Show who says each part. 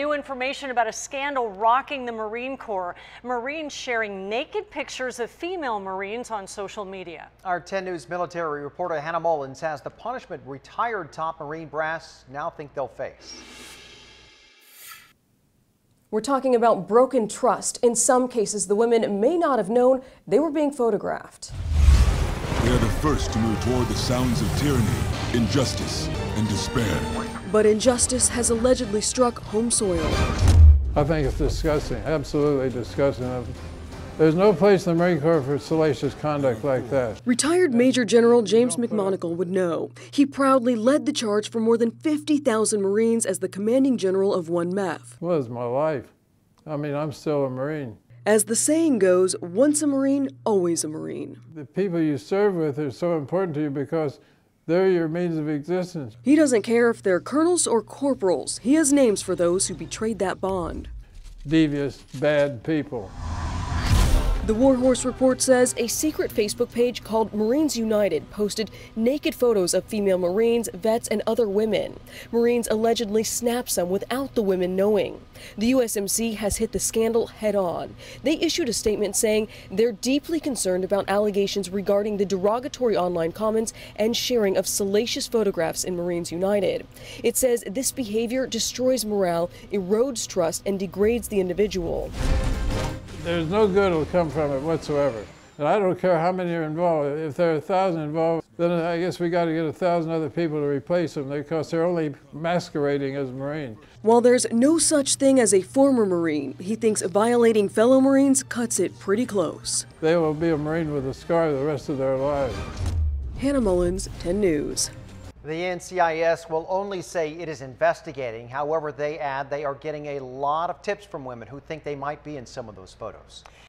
Speaker 1: new information about a scandal rocking the Marine Corps. Marines sharing naked pictures of female Marines on social media.
Speaker 2: Our 10 News military reporter Hannah Mullins has the punishment retired top Marine brass now think they'll face.
Speaker 3: We're talking about broken trust. In some cases, the women may not have known they were being photographed.
Speaker 4: They are the first to move toward the sounds of tyranny, injustice, and despair.
Speaker 3: But injustice has allegedly struck home soil.
Speaker 5: I think it's disgusting, absolutely disgusting. There's no place in the Marine Corps for salacious conduct like that.
Speaker 3: Retired Major General James McMonagle would know. He proudly led the charge for more than 50,000 Marines as the commanding general of 1 MEF.
Speaker 5: Well, it's my life. I mean, I'm still a Marine.
Speaker 3: As the saying goes, once a Marine, always a Marine.
Speaker 5: The people you serve with are so important to you because they're your means of existence.
Speaker 3: He doesn't care if they're colonels or corporals. He has names for those who betrayed that bond.
Speaker 5: Devious, bad people.
Speaker 3: The War Horse report says a secret Facebook page called Marines United posted naked photos of female Marines, vets, and other women. Marines allegedly snapped some without the women knowing. The USMC has hit the scandal head on. They issued a statement saying they're deeply concerned about allegations regarding the derogatory online comments and sharing of salacious photographs in Marines United. It says this behavior destroys morale, erodes trust, and degrades the individual
Speaker 5: there's no good will come from it whatsoever. And I don't care how many are involved. If there are a thousand involved, then I guess we got to get a thousand other people to replace them because they're only masquerading as Marine.
Speaker 3: While there's no such thing as a former Marine, he thinks violating fellow Marines cuts it pretty close.
Speaker 5: They will be a Marine with a scar the rest of their lives.
Speaker 3: Hannah Mullins, 10 News.
Speaker 2: The NCIS will only say it is investigating. However, they add they are getting a lot of tips from women who think they might be in some of those photos.